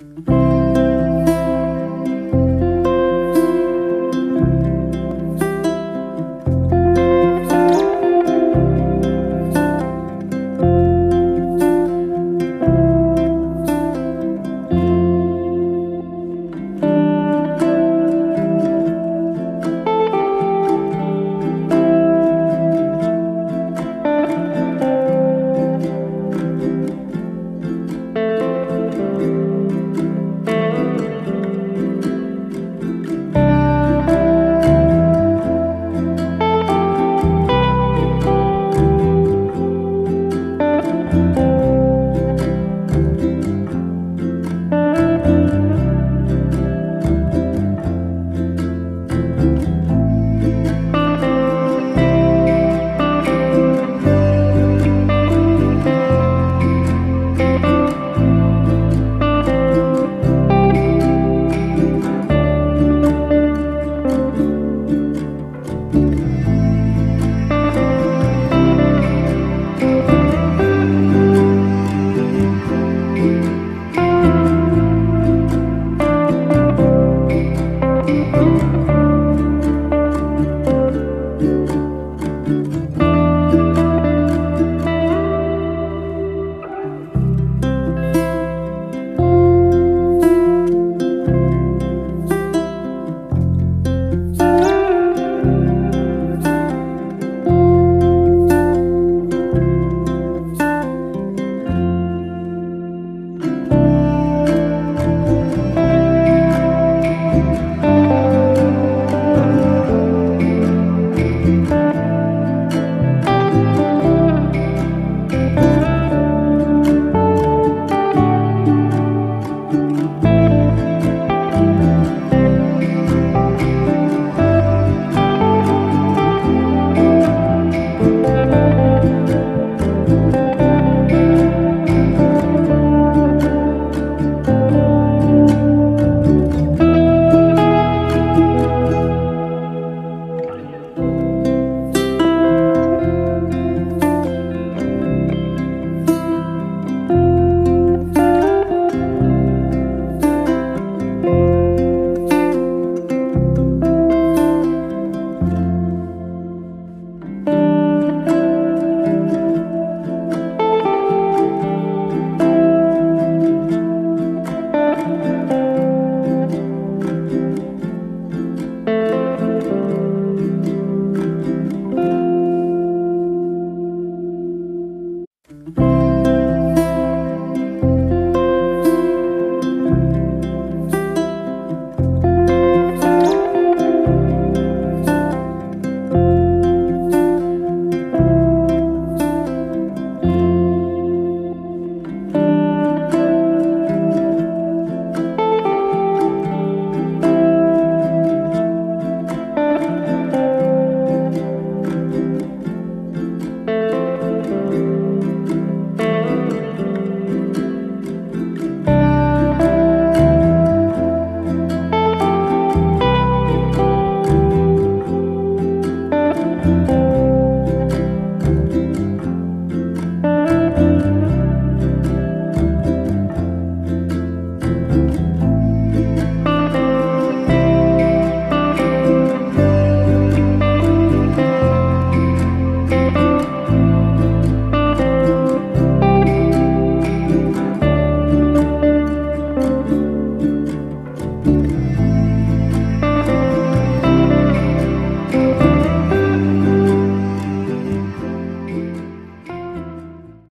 you. Música